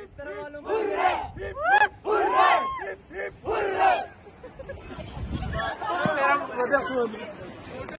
Hurra! Hurra!